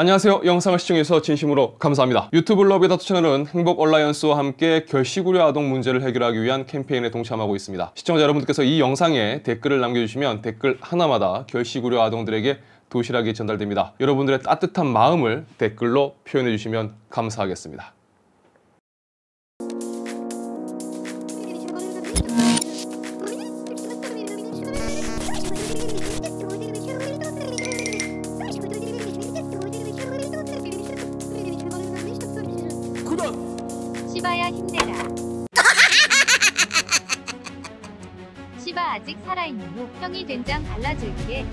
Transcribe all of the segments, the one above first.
안녕하세요. 영상을 시청해주셔서 진심으로 감사합니다. 유튜브 러비다투 채널은 행복 얼라이언스와 함께 결식우려 아동 문제를 해결하기 위한 캠페인에 동참하고 있습니다. 시청자 여러분들께서 이 영상에 댓글을 남겨주시면 댓글 하나마다 결식우려 아동들에게 도시락이 전달됩니다. 여러분들의 따뜻한 마음을 댓글로 표현해 주시면 감사하겠습니다. 아직 살아있는 후 형이 된장 발라줄게.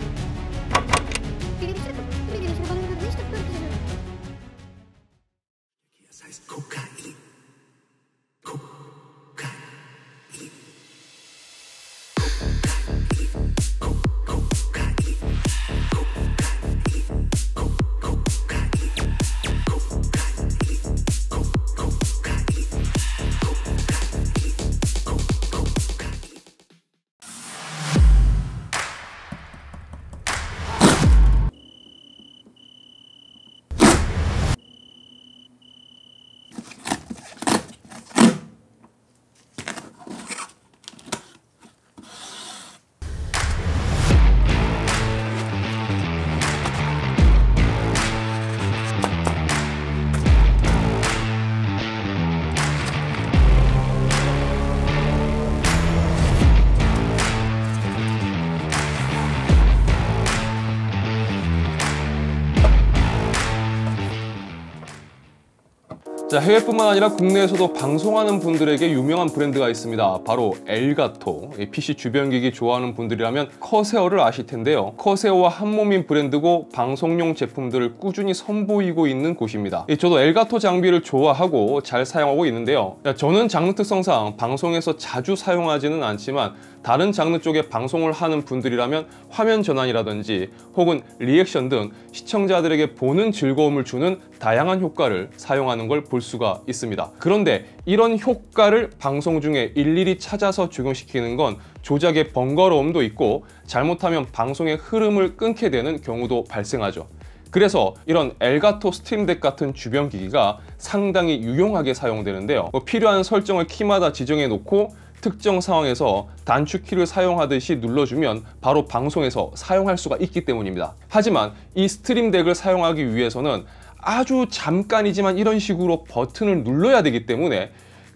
자, 해외뿐만 아니라 국내에서도 방송하는 분들에게 유명한 브랜드가 있습니다. 바로 엘가토. 이 PC 주변기기 좋아하는 분들이라면 커세어를 아실 텐데요. 커세어와 한몸인 브랜드고 방송용 제품들을 꾸준히 선보이고 있는 곳입니다. 예, 저도 엘가토 장비를 좋아하고 잘 사용하고 있는데요. 자, 저는 장르 특성상 방송에서 자주 사용하지는 않지만 다른 장르 쪽에 방송을 하는 분들이라면 화면 전환이라든지 혹은 리액션 등 시청자들에게 보는 즐거움을 주는 다양한 효과를 사용하는 걸 볼 수가 있습니다. 그런데 이런 효과를 방송 중에 일일이 찾아서 적용시키는 건 조작의 번거로움도 있고 잘못하면 방송의 흐름을 끊게 되는 경우도 발생하죠. 그래서 이런 엘가토 스트림덱 같은 주변 기기가 상당히 유용하게 사용되는데요. 뭐 필요한 설정을 키마다 지정해 놓고 특정 상황에서 단축키를 사용하듯이 눌러주면 바로 방송에서 사용할 수가 있기 때문입니다. 하지만 이 스트림덱을 사용하기 위해서는 아주 잠깐이지만 이런 식으로 버튼을 눌러야 되기 때문에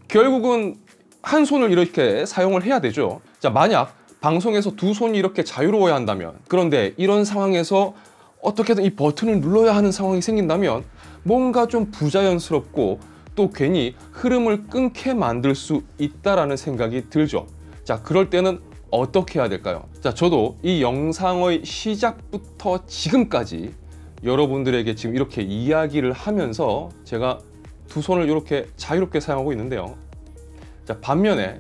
결국은 한 손을 이렇게 사용을 해야 되죠. 자, 만약 방송에서 두 손이 이렇게 자유로워야 한다면 그런데 이런 상황에서 어떻게든 이 버튼을 눌러야 하는 상황이 생긴다면 뭔가 좀 부자연스럽고 또 괜히 흐름을 끊게 만들 수 있다라는 생각이 들죠. 자, 그럴 때는 어떻게 해야 될까요? 자, 저도 이 영상의 시작부터 지금까지 여러분들에게 지금 이렇게 이야기를 하면서 제가 두 손을 이렇게 자유롭게 사용하고 있는데요. 자, 반면에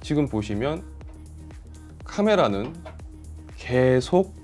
지금 보시면 카메라는 계속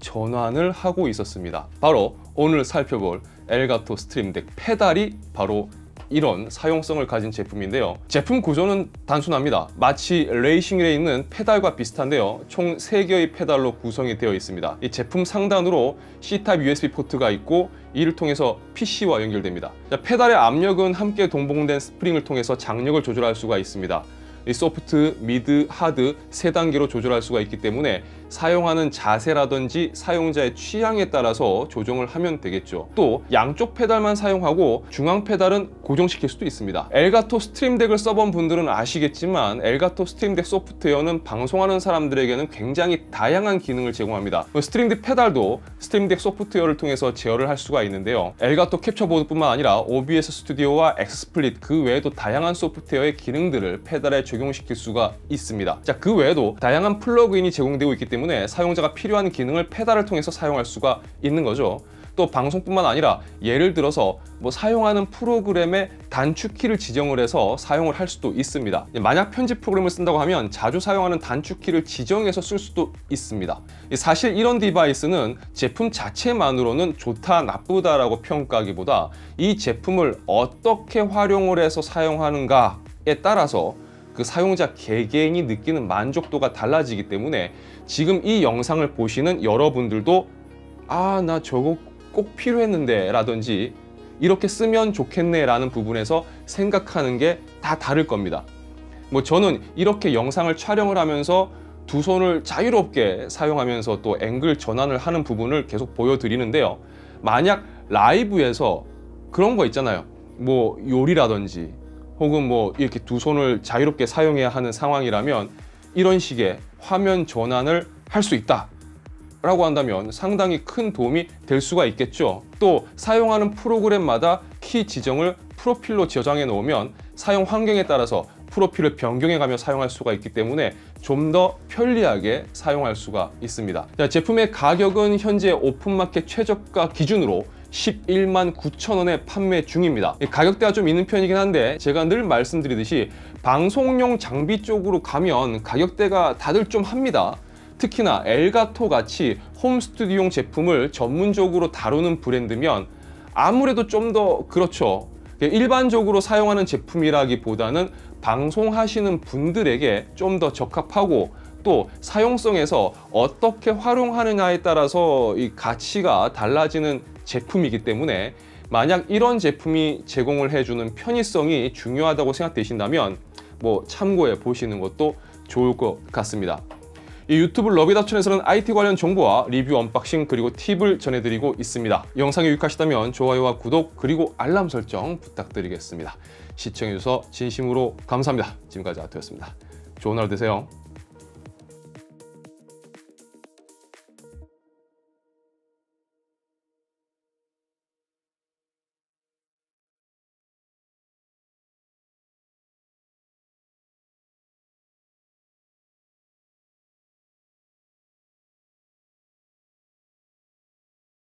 전환을 하고 있었습니다. 바로 오늘 살펴볼 엘가토 스트림덱 페달이 바로 이런 사용성을 가진 제품인데요. 제품 구조는 단순합니다. 마치 레이싱에 있는 페달과 비슷한데요. 총 3개의 페달로 구성이 되어 있습니다. 이 제품 상단으로 C타입 USB 포트가 있고 이를 통해서 PC와 연결됩니다. 자, 페달의 압력은 함께 동봉된 스프링을 통해서 장력을 조절할 수가 있습니다. 이 soft, mid, hard 세 단계로 조절할 수가 있기 때문에 사용하는 자세라든지 사용자의 취향에 따라서 조정을 하면 되겠죠. 또 양쪽 페달만 사용하고 중앙 페달은 고정시킬 수도 있습니다. 엘가토 스트림덱을 써본 분들은 아시겠지만 엘가토 스트림덱 소프트웨어는 방송하는 사람들에게는 굉장히 다양한 기능을 제공합니다. 스트림덱 페달도 스트림덱 소프트웨어를 통해서 제어를 할 수가 있는데요. 엘가토 캡처보드 뿐만 아니라 OBS 스튜디오와 XSplit 그 외에도 다양한 소프트웨어의 기능들을 페달에 적용시킬 수가 있습니다. 자, 그 외에도 다양한 플러그인이 제공되고 있기 때문에 사용자가 필요한 기능을 페달을 통해서 사용할 수가 있는 거죠. 또 방송뿐만 아니라 예를 들어서 뭐 사용하는 프로그램의 단축키를 지정을 해서 사용을 할 수도 있습니다. 만약 편집 프로그램을 쓴다고 하면 자주 사용하는 단축키를 지정해서 쓸 수도 있습니다. 사실 이런 디바이스는 제품 자체만으로는 좋다 나쁘다라고 평가하기보다 이 제품을 어떻게 활용을 해서 사용하는가에 따라서 그 사용자 개개인이 느끼는 만족도가 달라지기 때문에 지금 이 영상을 보시는 여러분들도 아 나 저거 꼭 필요했는데 라든지 이렇게 쓰면 좋겠네 라는 부분에서 생각하는 게 다 다를 겁니다. 뭐 저는 이렇게 영상을 촬영을 하면서 두 손을 자유롭게 사용하면서 또 앵글 전환을 하는 부분을 계속 보여드리는데요. 만약 라이브에서 그런 거 있잖아요. 뭐 요리라든지 혹은 뭐 이렇게 두 손을 자유롭게 사용해야 하는 상황이라면 이런 식의 화면 전환을 할 수 있다. 라고 한다면 상당히 큰 도움이 될 수가 있겠죠. 또 사용하는 프로그램마다 키 지정을 프로필로 저장해 놓으면 사용 환경에 따라서 프로필을 변경해 가며 사용할 수가 있기 때문에 좀 더 편리하게 사용할 수가 있습니다. 자, 제품의 가격은 현재 오픈마켓 최저가 기준으로 11만 9천 원에 판매 중입니다. 이 가격대가 좀 있는 편이긴 한데 제가 늘 말씀드리듯이 방송용 장비 쪽으로 가면 가격대가 다들 좀 합니다. 특히나 엘가토 같이 홈스튜디오용 제품을 전문적으로 다루는 브랜드면 아무래도 좀 더 그렇죠. 일반적으로 사용하는 제품이라기보다는 방송하시는 분들에게 좀 더 적합하고 또 사용성에서 어떻게 활용하느냐에 따라서 이 가치가 달라지는 제품이기 때문에 만약 이런 제품이 제공을 해주는 편의성이 중요하다고 생각되신다면 뭐 참고해 보시는 것도 좋을 것 같습니다. 이 유튜브 러비다촌에서는 IT 관련 정보와 리뷰 언박싱 그리고 팁을 전해드리고 있습니다. 영상이 유익하시다면 좋아요와 구독 그리고 알람 설정 부탁드리겠습니다. 시청해주셔서 진심으로 감사합니다. 지금까지 아토였습니다. 좋은 하루 되세요.